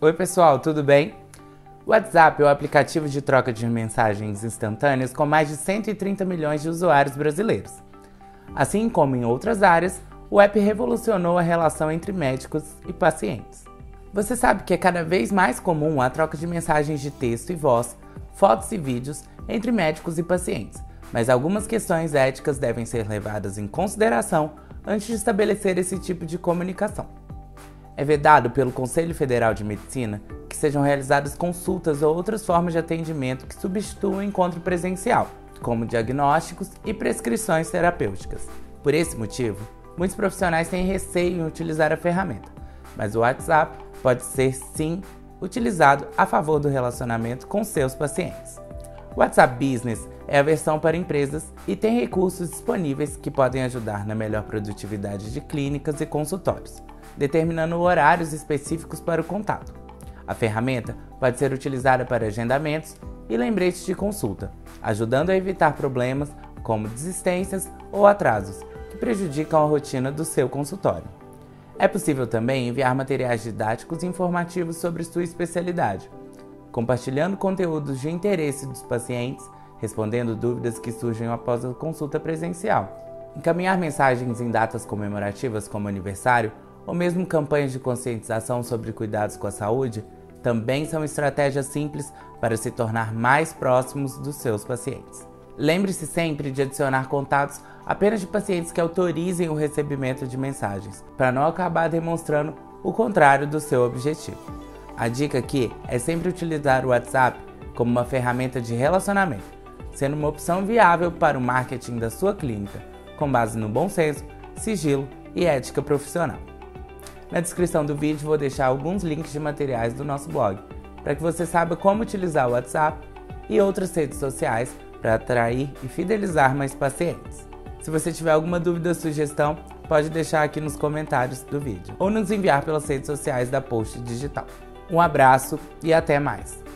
Oi, pessoal, tudo bem? O WhatsApp é o aplicativo de troca de mensagens instantâneas com mais de 130 milhões de usuários brasileiros. Assim como em outras áreas, o app revolucionou a relação entre médicos e pacientes. Você sabe que é cada vez mais comum a troca de mensagens de texto e voz, fotos e vídeos entre médicos e pacientes, mas algumas questões éticas devem ser levadas em consideração antes de estabelecer esse tipo de comunicação. É vedado pelo Conselho Federal de Medicina que sejam realizadas consultas ou outras formas de atendimento que substituam o encontro presencial, como diagnósticos e prescrições terapêuticas. Por esse motivo, muitos profissionais têm receio em utilizar a ferramenta, mas o WhatsApp pode ser sim utilizado a favor do relacionamento com seus pacientes. WhatsApp Business é a versão para empresas e tem recursos disponíveis que podem ajudar na melhor produtividade de clínicas e consultórios, determinando horários específicos para o contato. A ferramenta pode ser utilizada para agendamentos e lembretes de consulta, ajudando a evitar problemas como desistências ou atrasos que prejudicam a rotina do seu consultório. É possível também enviar materiais didáticos e informativos sobre sua especialidade, compartilhando conteúdos de interesse dos pacientes, respondendo dúvidas que surgem após a consulta presencial, encaminhar mensagens em datas comemorativas como aniversário ou mesmo campanhas de conscientização sobre cuidados com a saúde também são estratégias simples para se tornar mais próximos dos seus pacientes. Lembre-se sempre de adicionar contatos apenas de pacientes que autorizem o recebimento de mensagens, para não acabar demonstrando o contrário do seu objetivo. A dica aqui é sempre utilizar o WhatsApp como uma ferramenta de relacionamento, sendo uma opção viável para o marketing da sua clínica, com base no bom senso, sigilo e ética profissional. Na descrição do vídeo vou deixar alguns links de materiais do nosso blog, para que você saiba como utilizar o WhatsApp e outras redes sociais para atrair e fidelizar mais pacientes. Se você tiver alguma dúvida ou sugestão, pode deixar aqui nos comentários do vídeo ou nos enviar pelas redes sociais da Post Digital. Um abraço e até mais!